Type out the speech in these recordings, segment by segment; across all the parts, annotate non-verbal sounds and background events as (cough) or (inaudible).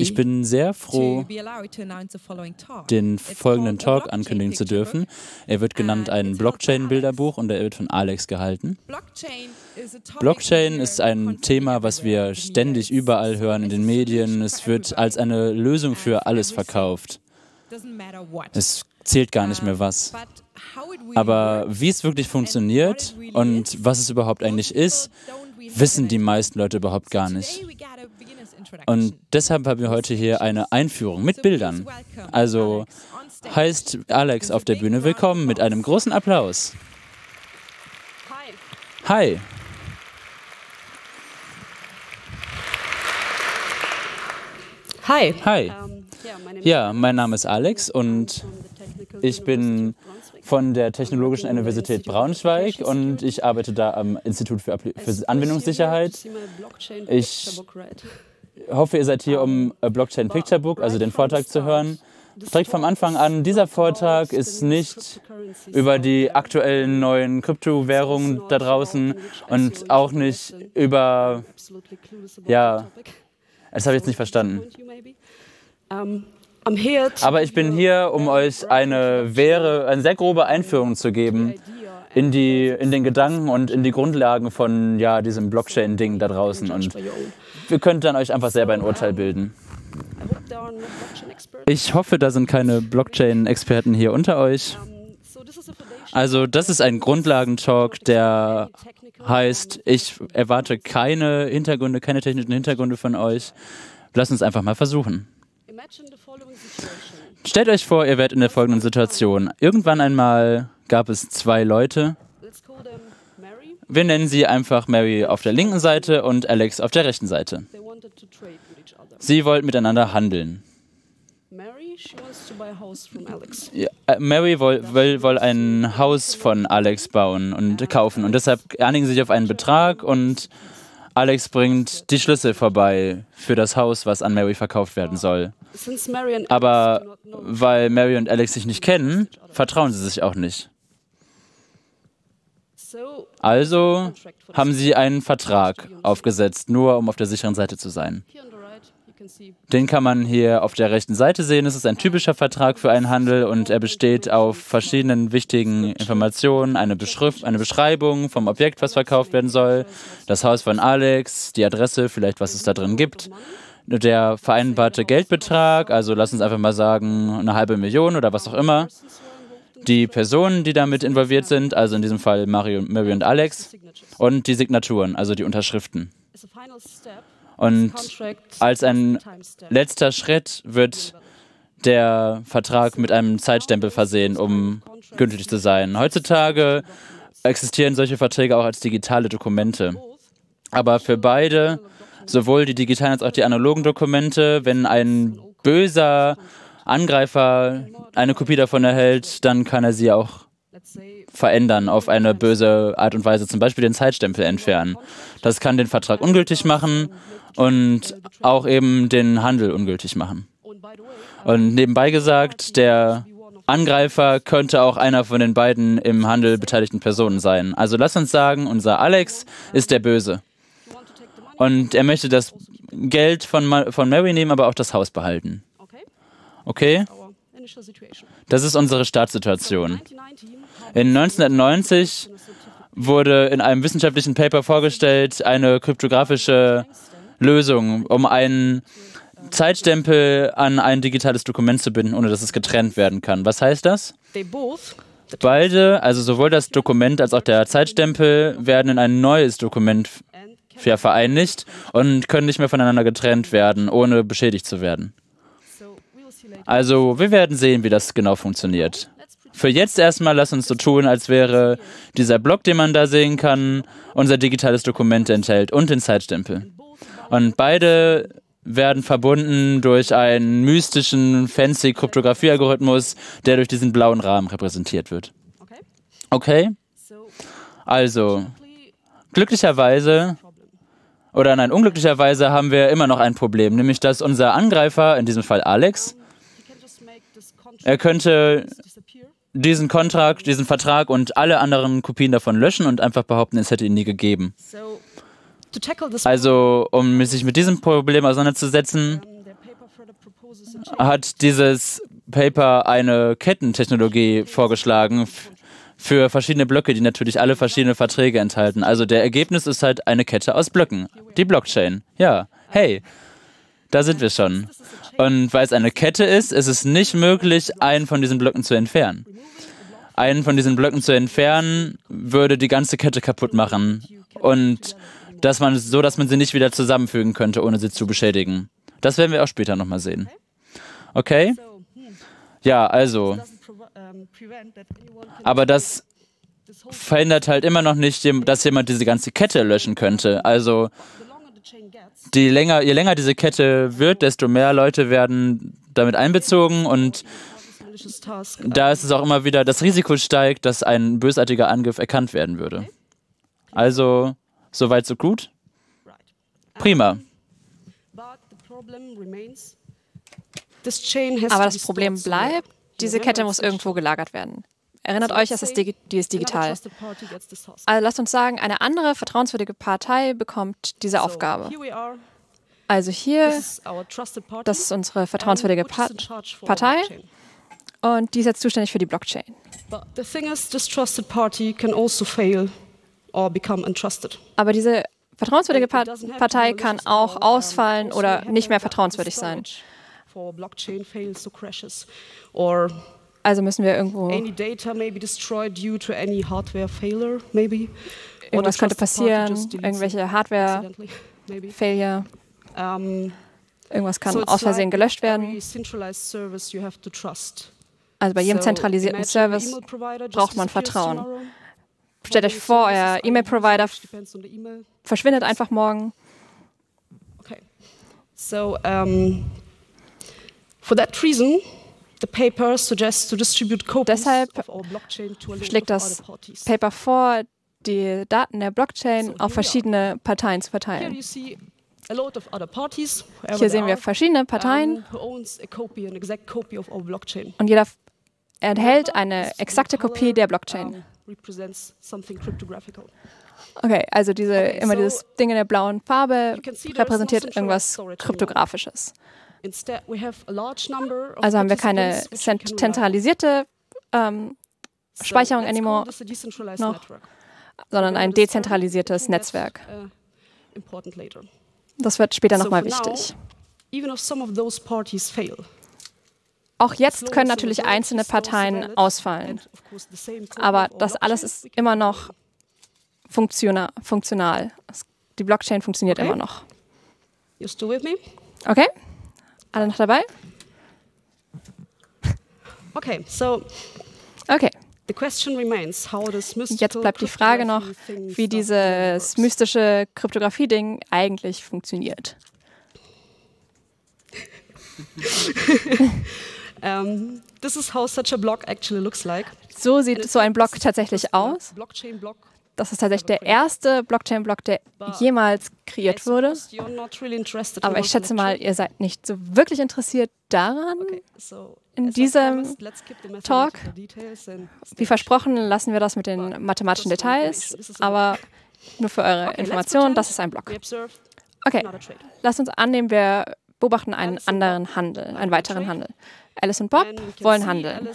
Ich bin sehr froh, den folgenden Talk ankündigen zu dürfen. Er wird genannt ein Blockchain-Bilderbuch und er wird von Alex gehalten. Blockchain ist ein Thema, was wir ständig überall hören in den Medien. Es wird als eine Lösung für alles verkauft. Es zählt gar nicht mehr was. Aber wie es wirklich funktioniert und was es überhaupt eigentlich ist, wissen die meisten Leute überhaupt gar nicht. Und deshalb haben wir heute hier eine Einführung mit Bildern. Also heißt Alex auf der Bühne willkommen mit einem großen Applaus. Hi. Hi. Hi. Ja, mein Name ist Alex und ich bin von der Technologischen Universität Braunschweig und ich arbeite da am Institut für, für Anwendungssicherheit. Ich hoffe, ihr seid hier, um Blockchain Picture Book, also den Vortrag zu hören. Direkt vom Anfang an, dieser Vortrag ist nicht über die aktuellen neuen Kryptowährungen da draußen und auch nicht über, ja, das habe ich jetzt nicht verstanden. Aber ich bin hier, um euch eine, wäre, eine sehr grobe Einführung zu geben in, die, in den Gedanken und in die Grundlagen von ja, diesem Blockchain-Ding da draußen. Und ihr könnt dann euch einfach selber ein Urteil bilden. Ich hoffe, da sind keine Blockchain-Experten hier unter euch. Also das ist ein Grundlagentalk, der heißt, ich erwarte keine Hintergründe, keine technischen Hintergründe von euch. Lasst uns einfach mal versuchen. Stellt euch vor, ihr werdet in der folgenden Situation. Irgendwann einmal gab es zwei Leute. Wir nennen sie einfach Mary auf der linken Seite und Alex auf der rechten Seite. Sie wollten miteinander handeln. Ja, äh, Mary will, will, will, ein Haus von Alex bauen und kaufen und deshalb einigen sie sich auf einen Betrag und Alex bringt die Schlüssel vorbei für das Haus, was an Mary verkauft werden soll. Aber weil Mary und Alex sich nicht kennen, vertrauen sie sich auch nicht. Also haben sie einen Vertrag aufgesetzt, nur um auf der sicheren Seite zu sein. Den kann man hier auf der rechten Seite sehen. Es ist ein typischer Vertrag für einen Handel und er besteht auf verschiedenen wichtigen Informationen, eine, Beschrift, eine Beschreibung vom Objekt, was verkauft werden soll, das Haus von Alex, die Adresse, vielleicht was es da drin gibt, der vereinbarte Geldbetrag, also lass uns einfach mal sagen, eine halbe Million oder was auch immer, die Personen, die damit involviert sind, also in diesem Fall Mario, Mary und Alex, und die Signaturen, also die Unterschriften. Und als ein letzter Schritt wird der Vertrag mit einem Zeitstempel versehen, um gültig zu sein. Heutzutage existieren solche Verträge auch als digitale Dokumente. Aber für beide, sowohl die digitalen als auch die analogen Dokumente, wenn ein böser Angreifer eine Kopie davon erhält, dann kann er sie auch verändern auf eine böse Art und Weise, zum Beispiel den Zeitstempel entfernen. Das kann den Vertrag ungültig machen und auch eben den Handel ungültig machen. Und nebenbei gesagt, der Angreifer könnte auch einer von den beiden im Handel beteiligten Personen sein. Also lass uns sagen, unser Alex ist der Böse. Und er möchte das Geld von, von Mary nehmen, aber auch das Haus behalten. Okay? Das ist unsere Startsituation. In 1990 wurde in einem wissenschaftlichen Paper vorgestellt, eine kryptografische Lösung, um einen Zeitstempel an ein digitales Dokument zu binden, ohne dass es getrennt werden kann. Was heißt das? Beide, also sowohl das Dokument als auch der Zeitstempel, werden in ein neues Dokument vereinigt und können nicht mehr voneinander getrennt werden, ohne beschädigt zu werden. Also, wir werden sehen, wie das genau funktioniert. Für jetzt erstmal lass uns so tun, als wäre dieser Block, den man da sehen kann, unser digitales Dokument enthält und den Zeitstempel. Und beide werden verbunden durch einen mystischen, fancy Kryptographie-Algorithmus, der durch diesen blauen Rahmen repräsentiert wird. Okay? Also, glücklicherweise, oder nein, unglücklicherweise haben wir immer noch ein Problem, nämlich dass unser Angreifer, in diesem Fall Alex, er könnte diesen Kontrakt, diesen Vertrag und alle anderen Kopien davon löschen und einfach behaupten, es hätte ihn nie gegeben. Also, um sich mit diesem Problem auseinanderzusetzen, hat dieses Paper eine Kettentechnologie vorgeschlagen für verschiedene Blöcke, die natürlich alle verschiedene Verträge enthalten. Also der Ergebnis ist halt eine Kette aus Blöcken. Die Blockchain. Ja, hey, da sind wir schon. Und weil es eine Kette ist, ist es nicht möglich, einen von diesen Blöcken zu entfernen. Einen von diesen Blöcken zu entfernen, würde die ganze Kette kaputt machen. Und dass man so, dass man sie nicht wieder zusammenfügen könnte, ohne sie zu beschädigen. Das werden wir auch später nochmal sehen. Okay? Ja, also. Aber das verhindert halt immer noch nicht, dass jemand diese ganze Kette löschen könnte. Also die länger, je länger diese Kette wird, desto mehr Leute werden damit einbezogen und da ist es auch immer wieder, das Risiko steigt, dass ein bösartiger Angriff erkannt werden würde. Also, soweit so gut? Prima. Aber das Problem bleibt, diese Kette muss irgendwo gelagert werden. Erinnert euch, es ist die ist digital. Also lasst uns sagen, eine andere vertrauenswürdige Partei bekommt diese Aufgabe. Also hier, das ist unsere vertrauenswürdige pa Partei und die ist jetzt zuständig für die Blockchain. Also Aber diese vertrauenswürdige pa Partei kann auch ausfallen oder nicht mehr vertrauenswürdig sein. Also müssen wir irgendwo. Irgendwas könnte passieren, irgendwelche Hardware-Failure. Irgendwas kann aus Versehen gelöscht werden. Also bei jedem zentralisierten Service braucht man Vertrauen. Stellt euch vor, euer E-Mail-Provider verschwindet einfach morgen. Okay. So, um, for that reason, the paper suggests to distribute copies Deshalb schlägt das Paper vor, die Daten der Blockchain auf verschiedene Parteien zu verteilen. Hier sehen wir verschiedene Parteien und jeder enthält eine exakte Kopie der Blockchain. Okay, also diese, immer dieses Ding in der blauen Farbe repräsentiert irgendwas Kryptografisches. Also haben wir keine zentralisierte ähm, Speicherung anymore noch, sondern ein dezentralisiertes Netzwerk. Uh, das wird später nochmal wichtig. Auch jetzt können natürlich einzelne Parteien ausfallen. Aber das alles ist immer noch funktional. funktional. Die Blockchain funktioniert okay. immer noch. Okay? Alle noch dabei? Okay, so. Okay. Jetzt bleibt die Frage noch, wie dieses mystische Kryptographie-Ding eigentlich funktioniert. (laughs) um, this is how such a block actually looks like. So sieht so ein Block tatsächlich aus. Das ist tatsächlich der erste Blockchain-Block, der jemals kreiert wurde. Aber ich schätze mal, ihr seid nicht so wirklich interessiert daran, in diesem Talk. Wie versprochen, lassen wir das mit den mathematischen Details, aber nur für eure Information, das ist ein Block. Okay, lasst uns annehmen, wir beobachten einen anderen Handel, einen weiteren Handel. Alice und Bob wollen handeln.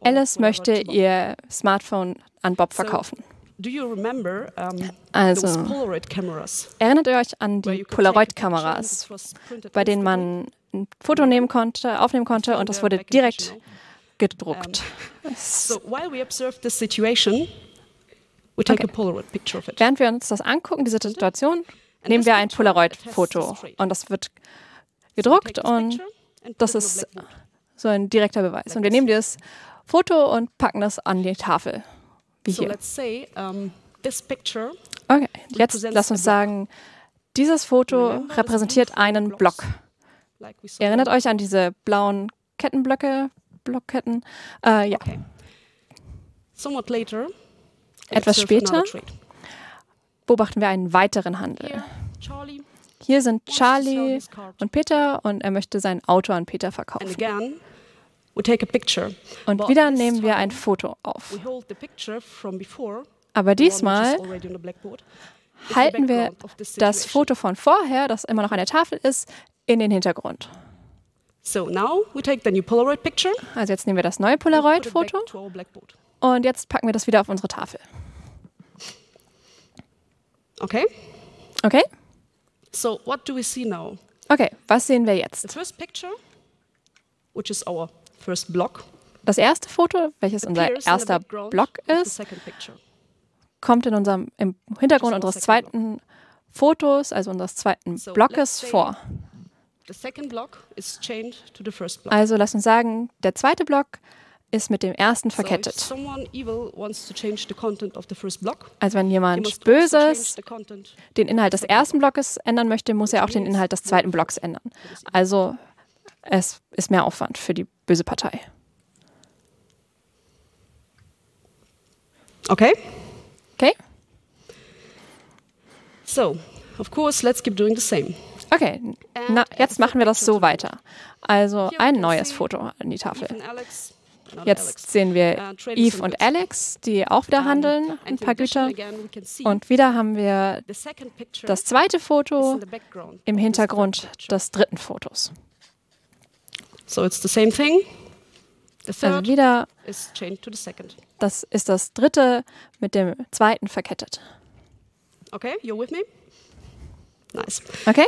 Alice möchte ihr Smartphone an Bob verkaufen. Also, erinnert ihr euch an die Polaroid-Kameras, bei denen man ein Foto nehmen konnte, aufnehmen konnte und das wurde direkt gedruckt. Okay. Während wir uns das angucken, diese Situation, nehmen wir ein Polaroid-Foto und das wird gedruckt und das ist so ein direkter Beweis. Und wir nehmen dieses Foto und packen das an die Tafel, wie hier. Okay, jetzt lass uns sagen, dieses Foto repräsentiert einen Block. Ihr erinnert euch an diese blauen Kettenblöcke, Blockketten? Äh, ja. Etwas später beobachten wir einen weiteren Handel. Hier sind Charlie und Peter und er möchte sein Auto an Peter verkaufen. Und wieder nehmen wir ein Foto auf. Aber diesmal halten wir das Foto von vorher, das immer noch an der Tafel ist, in den Hintergrund. Also jetzt nehmen wir das neue Polaroid-Foto und jetzt packen wir das wieder auf unsere Tafel. Okay. Okay. So what do we see now? Okay, was sehen wir jetzt? The first picture, which is our first block. Das erste Foto, welches unser erster Block ist, kommt in unserem, im Hintergrund unseres zweiten Fotos, also unseres zweiten Blockes, vor. Also lass uns sagen, der zweite Block ist mit dem ersten verkettet. Also wenn jemand Böses den Inhalt des ersten Blockes ändern möchte, muss er auch den Inhalt des zweiten Blocks ändern. Also es ist mehr Aufwand für die böse Partei. Okay? Okay? So, of course, let's keep doing the same. Okay, na, jetzt machen wir das so weiter. Also ein neues Foto an die Tafel. Jetzt sehen wir Eve und Alex, die auch wieder handeln, ein paar Güter. Und wieder haben wir das zweite Foto im Hintergrund des dritten Fotos. So it's the same thing. Also wieder, das ist das dritte mit dem zweiten verkettet. Okay, you're with me? Nice. Okay?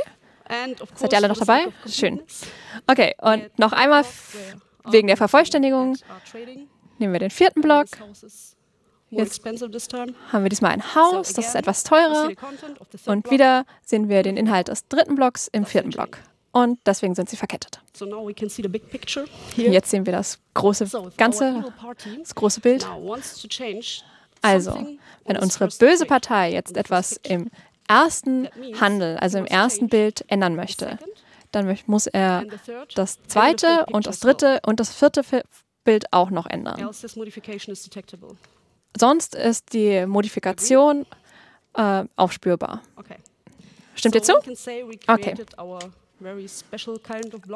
Seid ihr alle noch dabei? Schön. Okay, und noch einmal wegen der Vervollständigung nehmen wir den vierten Block. Jetzt haben wir diesmal ein Aus, das ist etwas teurer. Und wieder sehen wir den Inhalt des dritten Blocks im vierten Block. Und deswegen sind sie verkettet. Jetzt sehen wir das große Ganze, das große Bild. Also, wenn unsere böse Partei jetzt etwas im ersten Handel, also im ersten Bild ändern möchte, dann muss er das zweite und das dritte und das vierte Bild auch noch ändern. Sonst ist die Modifikation äh, aufspürbar. Stimmt ihr zu? Okay.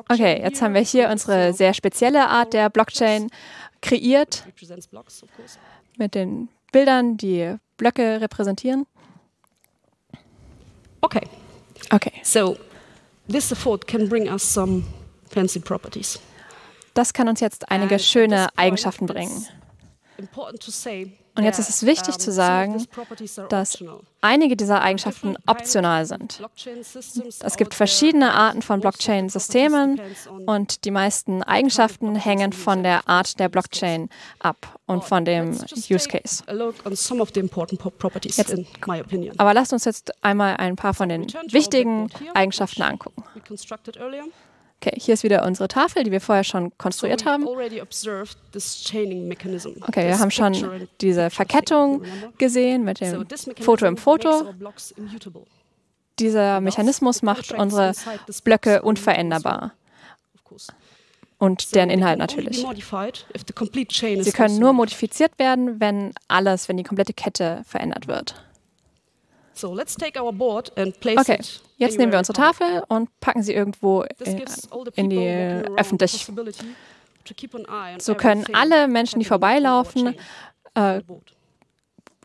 Okay, jetzt haben wir hier unsere sehr spezielle Art der Blockchain kreiert mit den Bildern, die Blöcke repräsentieren. Okay. Okay. So this effort can bring us some fancy properties. Das kann uns jetzt einige schöne Eigenschaften bringen. Und jetzt ist es wichtig zu sagen, dass einige dieser Eigenschaften optional sind. Es gibt verschiedene Arten von Blockchain-Systemen und die meisten Eigenschaften hängen von der Art der Blockchain ab und von dem Use Case. Jetzt, aber lasst uns jetzt einmal ein paar von den wichtigen Eigenschaften angucken. Okay, hier ist wieder unsere Tafel, die wir vorher schon konstruiert haben. Okay, wir haben schon diese Verkettung gesehen mit dem Foto im Foto. Dieser Mechanismus macht unsere Blöcke unveränderbar. Und deren Inhalt natürlich. Sie können nur modifiziert werden, wenn alles, wenn die komplette Kette verändert wird. Okay, jetzt nehmen wir unsere Tafel und packen sie irgendwo in, in die öffentlich. So können alle Menschen, die vorbeilaufen, äh,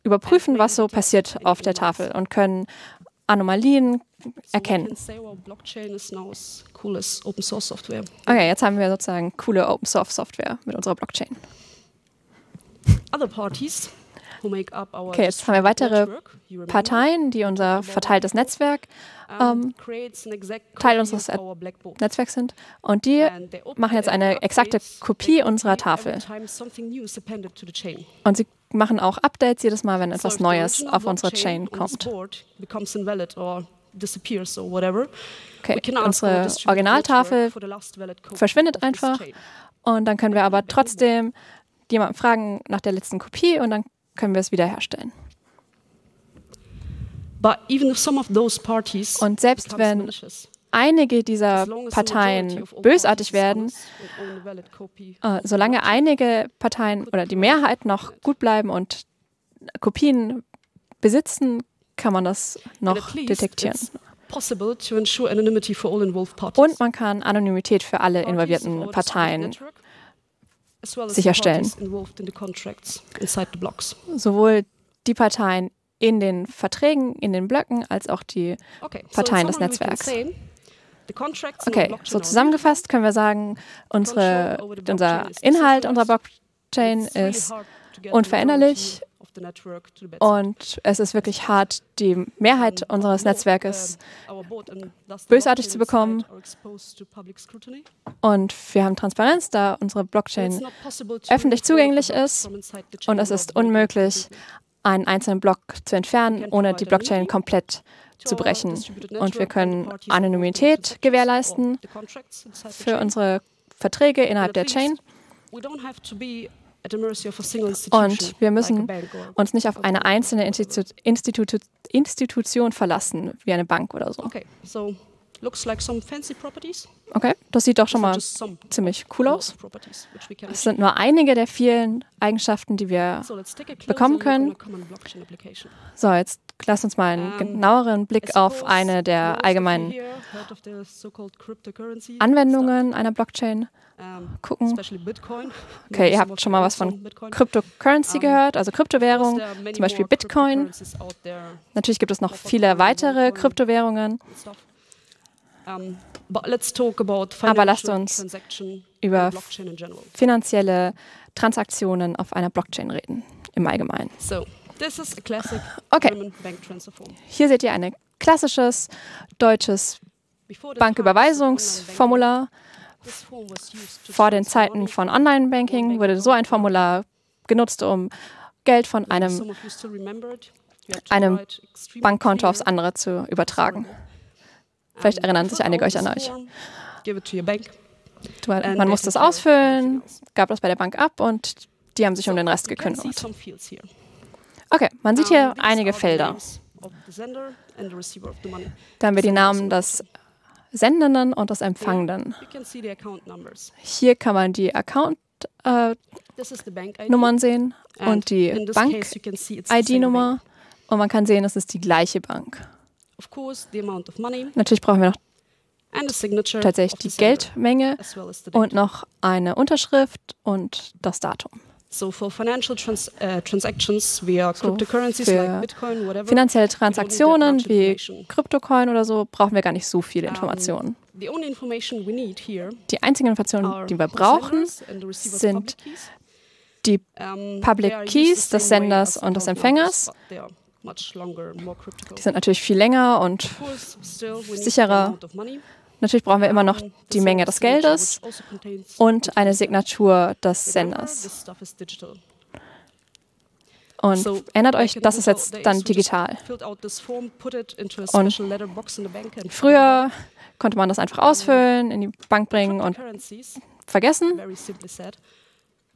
überprüfen, was so passiert auf der Tafel und können Anomalien erkennen. Okay, jetzt haben wir sozusagen coole Open Source Software mit unserer Blockchain. Other parties Okay, jetzt haben wir weitere Parteien, die unser verteiltes Netzwerk ähm, Teil unseres Netzwerks sind. Und die machen jetzt eine exakte Kopie unserer Tafel. Und sie machen auch Updates jedes Mal, wenn etwas Neues auf unsere Chain kommt. Okay, unsere Originaltafel verschwindet einfach und dann können wir aber trotzdem jemanden fragen nach der letzten Kopie und dann können wir es wiederherstellen. Und selbst wenn einige dieser Parteien bösartig werden, äh, solange einige Parteien oder die Mehrheit noch gut bleiben und Kopien besitzen, kann man das noch detektieren. Und man kann Anonymität für alle involvierten Parteien sicherstellen. Sowohl die Parteien in den Verträgen, in den Blöcken, als auch die Parteien des Netzwerks. Okay, so zusammengefasst können wir sagen, unsere, unser Inhalt unserer Blockchain ist unveränderlich und es ist wirklich hart, die Mehrheit unseres Netzwerkes bösartig zu bekommen. Und wir haben Transparenz, da unsere Blockchain öffentlich zugänglich ist. Und es ist unmöglich, einen einzelnen Block zu entfernen, ohne die Blockchain komplett zu brechen. Und wir können Anonymität gewährleisten für unsere Verträge innerhalb der Chain. Und wir müssen uns nicht auf eine einzelne Institu Institu Institution verlassen, wie eine Bank oder so. Okay, das sieht doch schon mal ziemlich cool aus. Das sind nur einige der vielen Eigenschaften, die wir bekommen können. So, jetzt lass uns mal einen genaueren Blick auf eine der allgemeinen Anwendungen einer Blockchain gucken. Okay, ihr habt schon mal was von Cryptocurrency gehört, also Kryptowährung, zum Beispiel Bitcoin. Natürlich gibt es noch viele weitere Kryptowährungen. Aber lasst uns über finanzielle Transaktionen auf einer Blockchain reden, im Allgemeinen. Okay, hier seht ihr ein klassisches deutsches Banküberweisungsformular. Vor den Zeiten von Online-Banking wurde so ein Formular genutzt, um Geld von einem, einem Bankkonto aufs andere zu übertragen. Vielleicht erinnern sich einige euch an euch. Man musste es ausfüllen, gab das bei der Bank ab und die haben sich um den Rest gekümmert. Okay, man sieht hier einige Felder. Da haben wir die Namen des Sendenden und des Empfangenden. Hier kann man die Account-Nummern äh, sehen und die Bank-ID-Nummer. Und man kann sehen, es ist die gleiche Bank. Natürlich brauchen wir noch tatsächlich die Geldmenge und noch eine Unterschrift und das Datum. So for financial trans uh, transactions via so cryptocurrencies like Bitcoin, whatever. Finanzielle Transaktionen wie Kryptocoin oder so brauchen wir gar nicht so viele Informationen. die einzigen Informationen, die wir brauchen, sind die Public Keys des Senders und des Empfängers. Die sind natürlich viel länger und sicherer. Natürlich brauchen wir immer noch die Menge des Geldes also und eine Signatur des Senders. Und erinnert euch, das ist jetzt dann digital. Und früher konnte man das einfach ausfüllen, in die Bank bringen und vergessen.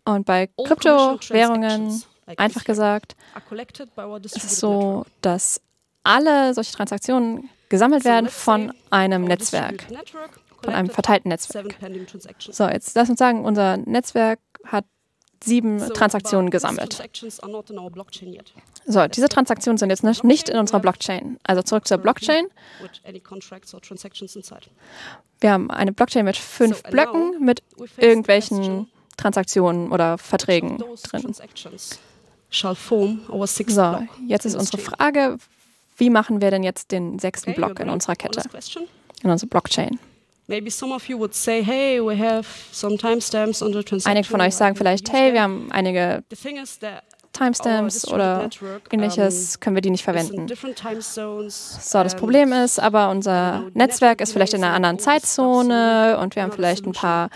Und bei Kryptowährungen, einfach gesagt, ist es so, dass alle solche Transaktionen gesammelt werden von einem Netzwerk, von einem verteilten Netzwerk. So, jetzt lass uns sagen, unser Netzwerk hat sieben Transaktionen gesammelt. So, diese Transaktionen sind jetzt nicht in unserer Blockchain. Also zurück zur Blockchain. Wir haben eine Blockchain mit fünf Blöcken mit irgendwelchen Transaktionen oder Verträgen drin. So, jetzt ist unsere Frage, wie machen wir denn jetzt den sechsten Block in unserer Kette, in unserer Blockchain? Einige von euch sagen vielleicht, hey, wir haben einige Timestamps oder ähnliches, können wir die nicht verwenden. So, das Problem ist aber, unser Netzwerk ist vielleicht in einer anderen Zeitzone und wir haben vielleicht ein paar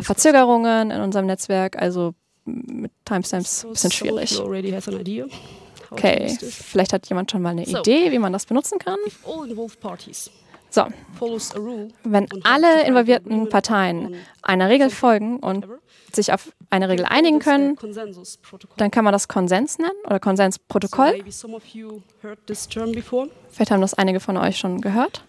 Verzögerungen in unserem Netzwerk, also mit Timestamps ein bisschen schwierig. Okay, vielleicht hat jemand schon mal eine Idee, wie man das benutzen kann. So, wenn alle involvierten Parteien einer Regel folgen und sich auf eine Regel einigen können, dann kann man das Konsens nennen oder Konsensprotokoll. Vielleicht haben das einige von euch schon gehört.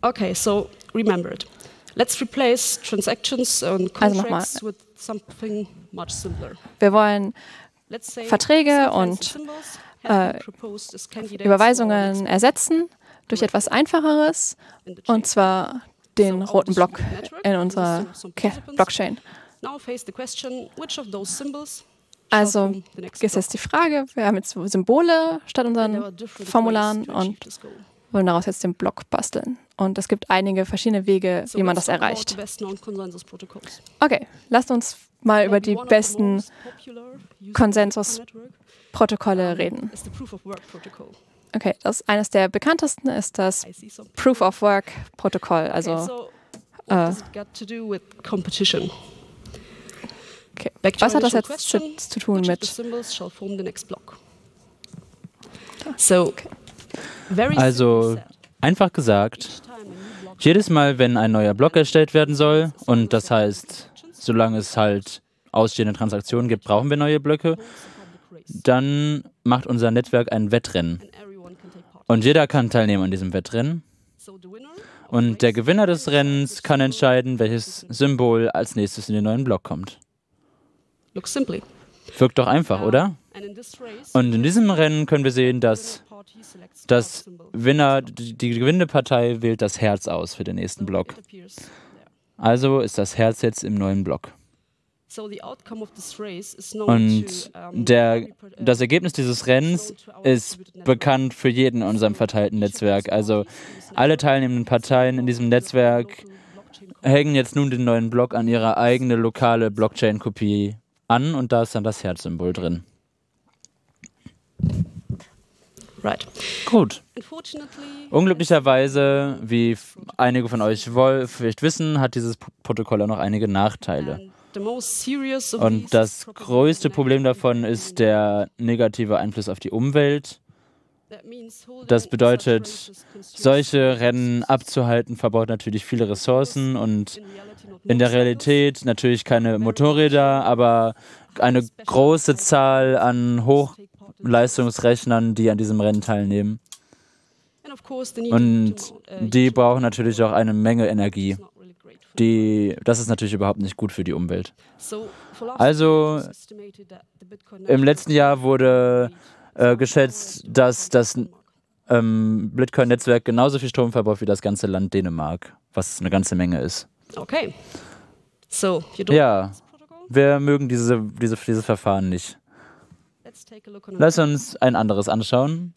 Okay, so remember it. Let's replace transactions and also contracts much simpler. Wir wollen Verträge und äh, Überweisungen ersetzen durch etwas Einfacheres, und zwar den roten Block in unserer Blockchain. Also ist jetzt die Frage, wir haben jetzt Symbole statt unseren Formularen und wollen daraus jetzt den Block basteln. Und es gibt einige verschiedene Wege, wie man das erreicht. Okay, lasst uns mal über die besten Konsensusprotokolle reden. Okay, das eines der bekanntesten ist das Proof of Work Protokoll. Also äh, okay. Was hat das jetzt zu, zu tun mit? Also einfach gesagt, jedes Mal, wenn ein neuer Block erstellt werden soll, und das heißt, solange es halt ausstehende Transaktionen gibt, brauchen wir neue Blöcke, dann macht unser Netzwerk ein Wettrennen. Und jeder kann teilnehmen an diesem Wettrennen. Und der Gewinner des Rennens kann entscheiden, welches Symbol als nächstes in den neuen Block kommt. Wirkt doch einfach, oder? Und in diesem Rennen können wir sehen, dass das Winner, die gewinnende Partei wählt das Herz aus für den nächsten Block. Also ist das Herz jetzt im neuen Block. Und der, das Ergebnis dieses Rennens ist bekannt für jeden in unserem verteilten Netzwerk. Also alle teilnehmenden Parteien in diesem Netzwerk hängen jetzt nun den neuen Block an ihre eigene lokale Blockchain-Kopie an und da ist dann das Herzsymbol drin. Right. Gut. Unglücklicherweise, wie einige von euch vielleicht wissen, hat dieses Protokoll auch noch einige Nachteile. Und das größte Problem davon ist der negative Einfluss auf die Umwelt. Das bedeutet, solche Rennen abzuhalten, verbraucht natürlich viele Ressourcen und in der Realität natürlich keine Motorräder, aber eine große Zahl an Hochleistungsrechnern, die an diesem Rennen teilnehmen. Und die brauchen natürlich auch eine Menge Energie. Die, das ist natürlich überhaupt nicht gut für die Umwelt. Also im letzten Jahr wurde äh, geschätzt, dass das ähm, Bitcoin-Netzwerk genauso viel Strom verbraucht wie das ganze Land Dänemark, was eine ganze Menge ist. Okay. So, ja, wir mögen diese, diese, dieses Verfahren nicht. Lass uns ein anderes anschauen.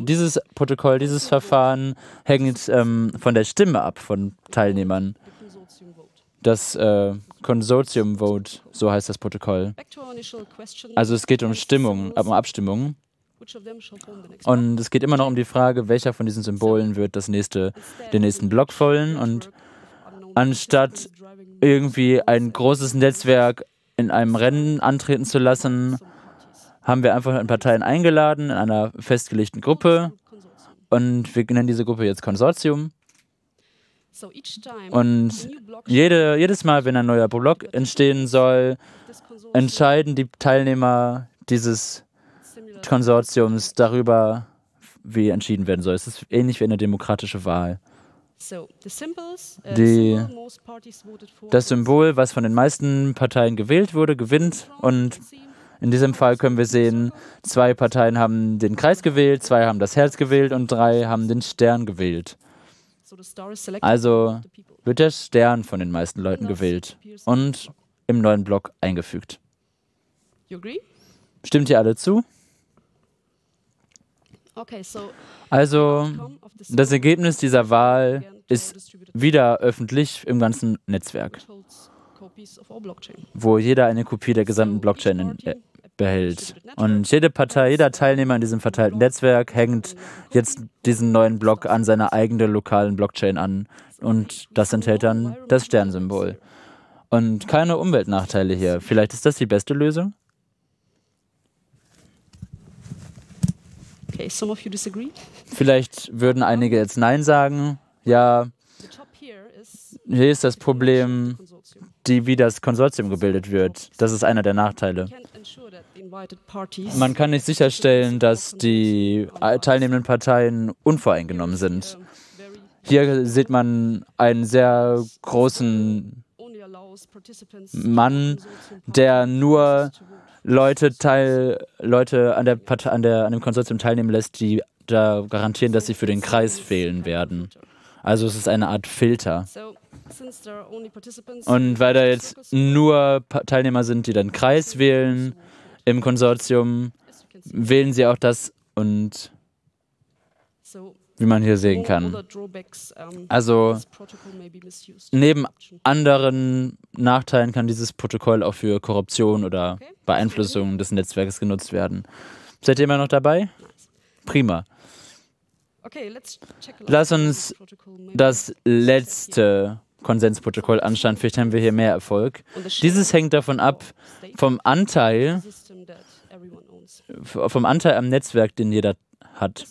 Dieses Protokoll, dieses Verfahren hängt ähm, von der Stimme ab von Teilnehmern. Das äh, Consortium Vote, so heißt das Protokoll. Also es geht um Stimmung, um Abstimmungen. Und es geht immer noch um die Frage, welcher von diesen Symbolen wird das nächste, den nächsten Block füllen. Und anstatt irgendwie ein großes Netzwerk in einem Rennen antreten zu lassen, haben wir einfach Parteien eingeladen in einer festgelegten Gruppe. Und wir nennen diese Gruppe jetzt Konsortium. Und jede, jedes Mal, wenn ein neuer Block entstehen soll, entscheiden die Teilnehmer dieses Konsortiums darüber, wie entschieden werden soll. Es ist ähnlich wie eine demokratische Wahl. Uh, die, das Symbol, was von den meisten Parteien gewählt wurde, gewinnt. Und in diesem Fall können wir sehen, zwei Parteien haben den Kreis gewählt, zwei haben das Herz gewählt und drei haben den Stern gewählt. Also wird der Stern von den meisten Leuten gewählt und im neuen Block eingefügt. Stimmt ihr alle zu? Also, das Ergebnis dieser Wahl ist wieder öffentlich im ganzen Netzwerk, wo jeder eine Kopie der gesamten Blockchain behält. Und jede Partei, jeder Teilnehmer in diesem verteilten Netzwerk hängt jetzt diesen neuen Block an seiner eigenen lokalen Blockchain an. Und das enthält dann das Sternsymbol. Und keine Umweltnachteile hier. Vielleicht ist das die beste Lösung? Okay, some of you disagree. Vielleicht würden einige jetzt Nein sagen. Ja, hier ist das Problem, die, wie das Konsortium gebildet wird. Das ist einer der Nachteile. Man kann nicht sicherstellen, dass die teilnehmenden Parteien unvoreingenommen sind. Hier sieht man einen sehr großen Mann, der nur Leute, teil, Leute an, der an, der, an dem Konsortium teilnehmen lässt, die da garantieren, dass sie für den Kreis wählen werden. Also es ist eine Art Filter. Und weil da jetzt nur Teilnehmer sind, die dann Kreis wählen, im Konsortium wählen sie auch das und wie man hier sehen kann. Also neben anderen Nachteilen kann dieses Protokoll auch für Korruption oder Beeinflussung des Netzwerks genutzt werden. Seid ihr immer noch dabei? Prima. Lass uns das letzte Konsensprotokoll anschauen. Vielleicht haben wir hier mehr Erfolg. Dieses hängt davon ab, vom Anteil, vom Anteil am Netzwerk, den jeder hat.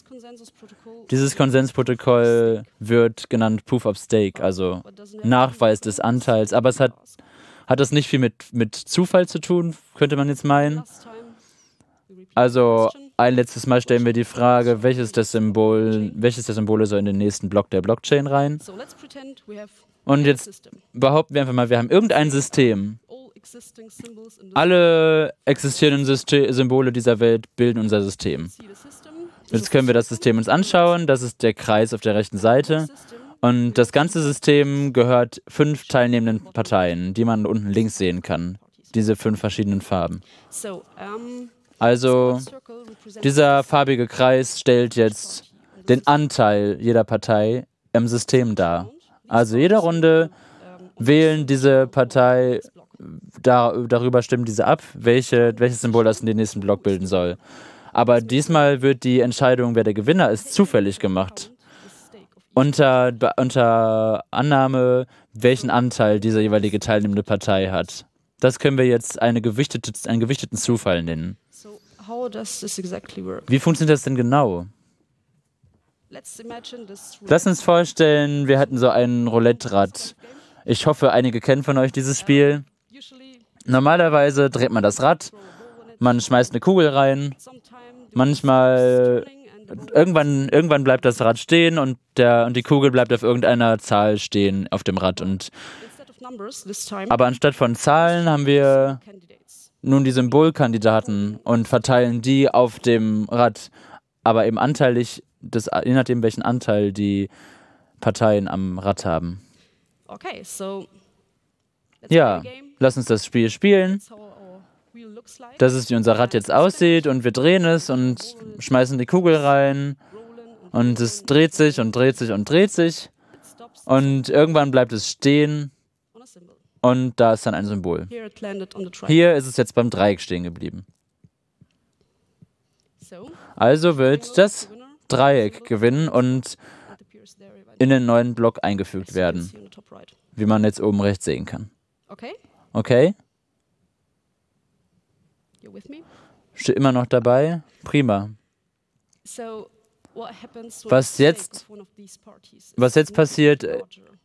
Dieses Konsensprotokoll wird genannt Proof of Stake, also Nachweis des Anteils, aber es hat, hat das nicht viel mit, mit Zufall zu tun, könnte man jetzt meinen. Also ein letztes Mal stellen wir die Frage, welches der, Symbol, welches der Symbole soll in den nächsten Block der Blockchain rein? Und jetzt behaupten wir einfach mal, wir haben irgendein System. Alle existierenden System Symbole dieser Welt bilden unser System. Jetzt können wir das System uns anschauen. Das ist der Kreis auf der rechten Seite. Und das ganze System gehört fünf teilnehmenden Parteien, die man unten links sehen kann. Diese fünf verschiedenen Farben. Also, dieser farbige Kreis stellt jetzt den Anteil jeder Partei im System dar. Also, jede Runde wählen diese Partei, da, darüber stimmen diese ab, welche, welches Symbol das in den nächsten Block bilden soll. Aber diesmal wird die Entscheidung, wer der Gewinner ist, zufällig gemacht. Unter, unter Annahme, welchen Anteil diese jeweilige teilnehmende Partei hat. Das können wir jetzt eine gewichtete, einen gewichteten Zufall nennen. Wie funktioniert das denn genau? Lass uns vorstellen, wir hatten so ein Roulette-Rad. Ich hoffe, einige kennen von euch dieses Spiel. Normalerweise dreht man das Rad, man schmeißt eine Kugel rein Manchmal, irgendwann, irgendwann bleibt das Rad stehen und, der, und die Kugel bleibt auf irgendeiner Zahl stehen auf dem Rad. Und, aber anstatt von Zahlen haben wir nun die Symbolkandidaten und verteilen die auf dem Rad, aber eben anteilig, das, je nachdem, welchen Anteil die Parteien am Rad haben. Okay, so ja, lass uns das Spiel spielen. Das ist, wie unser Rad jetzt aussieht und wir drehen es und schmeißen die Kugel rein und es dreht sich und dreht sich und dreht sich und irgendwann bleibt es stehen und da ist dann ein Symbol. Hier ist es jetzt beim Dreieck stehen geblieben. Also wird das Dreieck gewinnen und in den neuen Block eingefügt werden, wie man jetzt oben rechts sehen kann. Okay? Steht immer noch dabei? Prima. Was jetzt, was jetzt passiert,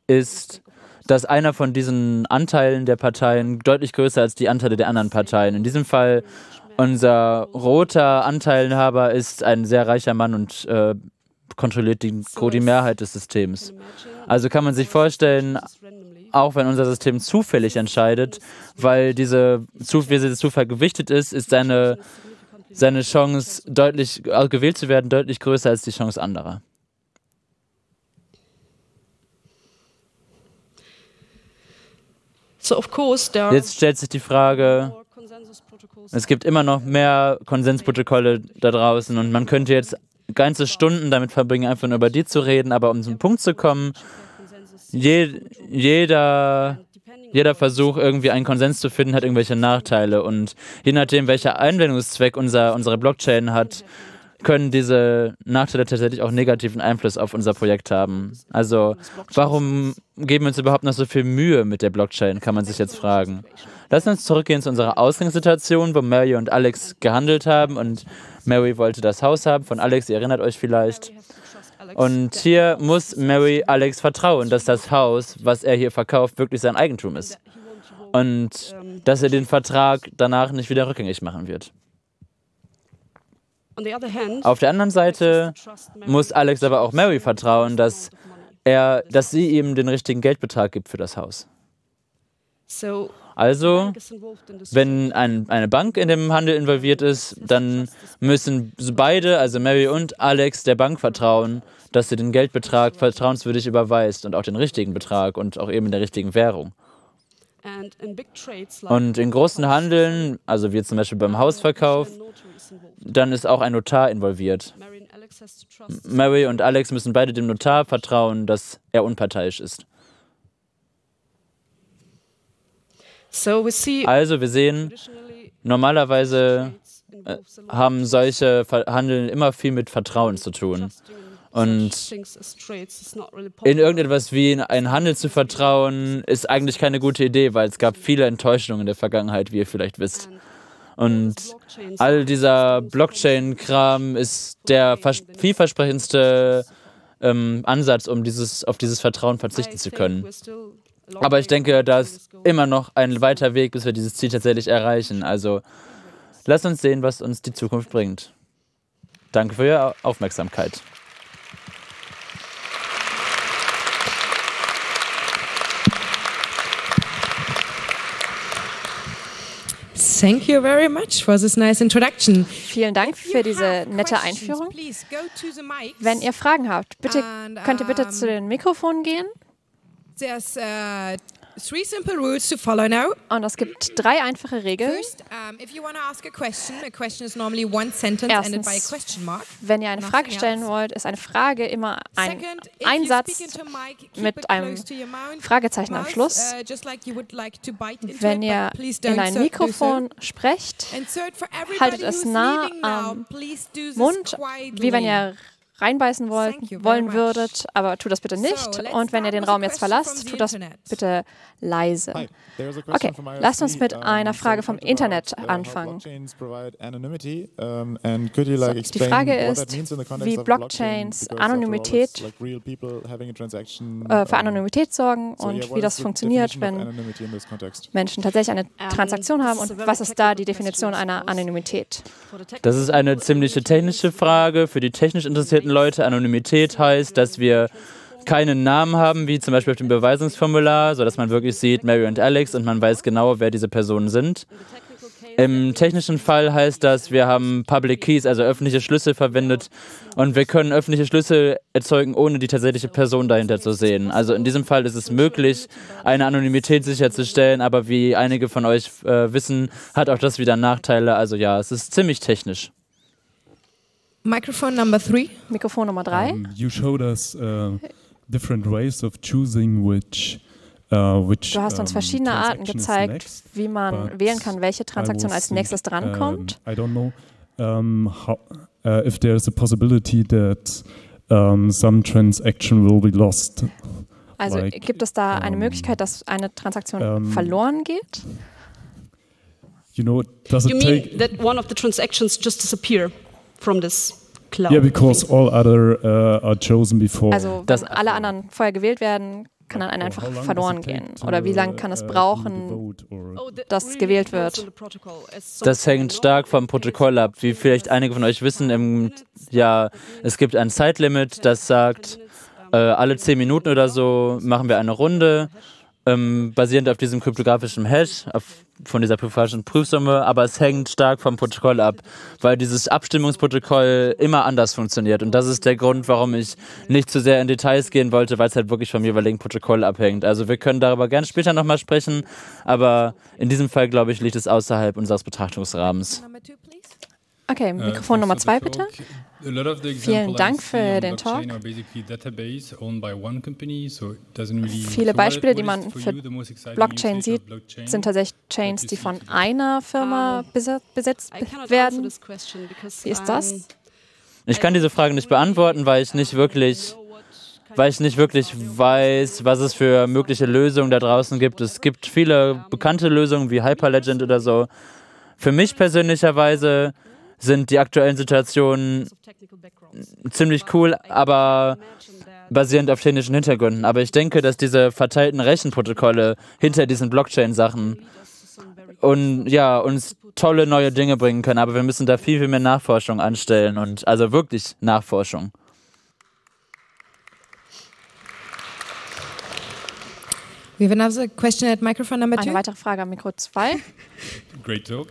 ist, dass einer von diesen Anteilen der Parteien deutlich größer als die Anteile der anderen Parteien. In diesem Fall unser roter Anteilhaber ist ein sehr reicher Mann und äh, kontrolliert die, die Mehrheit des Systems. Also kann man sich vorstellen, auch wenn unser System zufällig entscheidet, weil diese, wie dieser Zufall gewichtet ist, ist seine, seine Chance, deutlich also gewählt zu werden, deutlich größer als die Chance anderer. Jetzt stellt sich die Frage, es gibt immer noch mehr Konsensprotokolle da draußen und man könnte jetzt ganze Stunden damit verbringen, einfach nur über die zu reden, aber um zum Punkt zu kommen, je, jeder, jeder Versuch, irgendwie einen Konsens zu finden, hat irgendwelche Nachteile. Und je nachdem, welcher Anwendungszweck unser, unsere Blockchain hat, können diese Nachteile tatsächlich auch negativen Einfluss auf unser Projekt haben. Also, warum geben wir uns überhaupt noch so viel Mühe mit der Blockchain, kann man sich jetzt fragen. Lass uns zurückgehen zu unserer Ausgangssituation, wo Mary und Alex gehandelt haben und Mary wollte das Haus haben von Alex, ihr erinnert euch vielleicht. Und hier muss Mary Alex vertrauen, dass das Haus, was er hier verkauft, wirklich sein Eigentum ist. Und dass er den Vertrag danach nicht wieder rückgängig machen wird. Auf der anderen Seite muss Alex aber auch Mary vertrauen, dass, er, dass sie ihm den richtigen Geldbetrag gibt für das Haus. Also, wenn ein, eine Bank in dem Handel involviert ist, dann müssen beide, also Mary und Alex, der Bank vertrauen, dass sie den Geldbetrag vertrauenswürdig überweist und auch den richtigen Betrag und auch eben in der richtigen Währung. Und in großen Handeln, also wie zum Beispiel beim Hausverkauf, dann ist auch ein Notar involviert. Mary und Alex müssen beide dem Notar vertrauen, dass er unparteiisch ist. Also wir sehen, normalerweise äh, haben solche Handeln immer viel mit Vertrauen zu tun. Und in irgendetwas wie in einen Handel zu vertrauen, ist eigentlich keine gute Idee, weil es gab viele Enttäuschungen in der Vergangenheit, wie ihr vielleicht wisst. Und all dieser Blockchain-Kram ist der vielversprechendste ähm, Ansatz, um dieses, auf dieses Vertrauen verzichten zu können. Aber ich denke, da ist immer noch ein weiter Weg, bis wir dieses Ziel tatsächlich erreichen. Also lasst uns sehen, was uns die Zukunft bringt. Danke für Ihre Aufmerksamkeit. Thank you very much for this nice introduction. Vielen Dank für diese nette Einführung. Wenn ihr Fragen habt, bitte könnt ihr bitte zu den Mikrofonen gehen. There's uh, Three simple rules to follow now. Und es gibt drei einfache Regeln. First, um, if you want to ask a question, a question is normally one sentence Erstens, ended by a question mark. Wenn ihr eine Frage stellen else. wollt, ist eine Frage immer ein, Second, ein Satz mit einem Fragezeichen am Schluss. Uh, like like Wenn ihr in ein Mikrofon so. sprecht, haltet es nah am Mund, wie wenn ihr reinbeißen wollt, wollen würdet, aber tut das bitte nicht. Und wenn ihr den Raum jetzt verlasst, tut das bitte leise. Okay, lasst uns mit einer Frage vom Internet anfangen. So, die Frage ist, wie Blockchains Anonymität äh, für Anonymität sorgen und wie das funktioniert, wenn Menschen tatsächlich eine Transaktion haben und was ist da die Definition einer Anonymität? Das ist eine ziemliche technische Frage für die technisch interessierten Leute. Anonymität heißt, dass wir keinen Namen haben, wie zum Beispiel auf dem Beweisungsformular, sodass man wirklich sieht, Mary und Alex und man weiß genau, wer diese Personen sind. Im technischen Fall heißt das, wir haben Public Keys, also öffentliche Schlüssel verwendet und wir können öffentliche Schlüssel erzeugen, ohne die tatsächliche Person dahinter zu sehen. Also in diesem Fall ist es möglich, eine Anonymität sicherzustellen, aber wie einige von euch äh, wissen, hat auch das wieder Nachteile. Also ja, es ist ziemlich technisch. Mikrofon Number three. Mikrofon Nummer drei. Um, you showed us uh, different ways of choosing which uh, Du hast uns verschiedene Arten gezeigt, wie man wählen kann, welche Transaktion als nächstes drankommt. I don't know um, how, uh, if there's a possibility that um, some transaction will be lost. Also like, gibt es da eine Möglichkeit, dass eine Transaktion verloren geht? You know, does you it mean that one of the transactions just disappear from this Cloud. Yeah, because all other uh, are chosen before. Also, wenn alle anderen vorher gewählt werden, kann dann einer einfach verloren gehen. Oder wie lange kann es uh, brauchen, oh, dass gewählt wird? Das hängt stark vom Protokoll ab. Wie vielleicht einige von euch wissen, im, ja, es gibt ein Zeitlimit, das sagt, äh, alle zehn Minuten oder so machen wir eine Runde ähm, basierend auf diesem kryptografischen Hash, auf, von dieser kryptografischen Prüfsumme, aber es hängt stark vom Protokoll ab, weil dieses Abstimmungsprotokoll immer anders funktioniert. Und das ist der Grund, warum ich nicht zu sehr in Details gehen wollte, weil es halt wirklich vom jeweiligen Protokoll abhängt. Also wir können darüber gerne später nochmal sprechen, aber in diesem Fall, glaube ich, liegt es außerhalb unseres Betrachtungsrahmens. Okay, uh, Mikrofon Nummer zwei bitte. Vielen Dank für den Talk. Viele Beispiele, die man für Blockchain sieht, sind tatsächlich Chains, die von einer Firma besetzt werden. Wie ist das? Ich kann diese Frage nicht beantworten, weil ich nicht wirklich weil ich nicht wirklich weiß, was es für mögliche Lösungen da draußen gibt. Es gibt viele bekannte Lösungen wie Hyperlegend oder so. Für mich persönlicherweise sind die aktuellen Situationen ziemlich cool, aber basierend auf technischen Hintergründen. Aber ich denke, dass diese verteilten Rechenprotokolle hinter diesen Blockchain-Sachen und ja, uns tolle neue Dinge bringen können. Aber wir müssen da viel, viel mehr Nachforschung anstellen und also wirklich Nachforschung. We have another question at microphone number two. Eine weitere Frage am Mikro 2. (laughs) Great talk.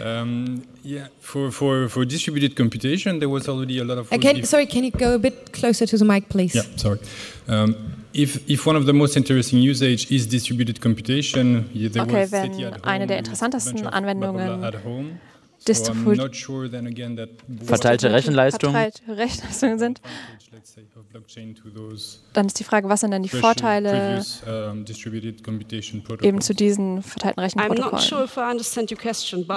Um, yeah, for, for, for distributed computation, there was already a lot of. Uh, can, sorry, can you go a bit closer to the mic, please? Yeah, sorry. Um, If, if one of the most interesting usage is distributed computation, okay, wenn eine der interessantesten Anwendungen Distribut verteilte Rechenleistung? (laughs) Verteilte Rechenleistungen sind, dann ist die Frage, was sind denn die Vorteile eben zu diesen verteilten Rechenprotokollen?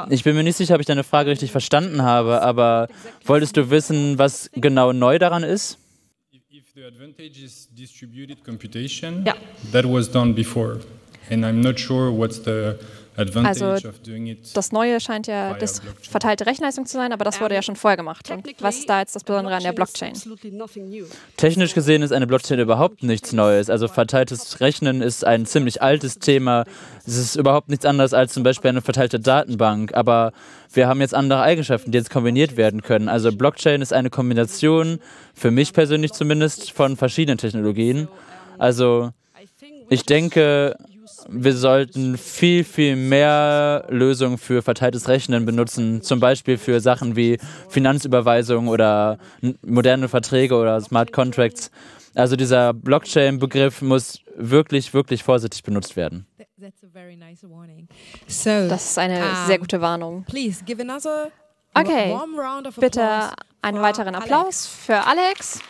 Ich bin mir nicht sicher, ob ich deine Frage richtig verstanden habe, aber wolltest du wissen, was genau neu daran ist? The also das Neue scheint ja das verteilte Rechenleistung zu sein, aber das wurde ja schon vorher gemacht. Und was ist da jetzt das Besondere an der Blockchain? Technisch gesehen ist eine Blockchain überhaupt nichts Neues. Also verteiltes Rechnen ist ein ziemlich altes Thema. Es ist überhaupt nichts anderes als zum Beispiel eine verteilte Datenbank. Aber wir haben jetzt andere Eigenschaften, die jetzt kombiniert werden können. Also Blockchain ist eine Kombination, für mich persönlich zumindest, von verschiedenen Technologien. Also ich denke, wir sollten viel, viel mehr Lösungen für verteiltes Rechnen benutzen, zum Beispiel für Sachen wie Finanzüberweisung oder moderne Verträge oder Smart Contracts. Also dieser Blockchain-Begriff muss wirklich, wirklich vorsichtig benutzt werden. Das ist eine sehr gute Warnung. Okay, bitte einen weiteren Applaus für Alex.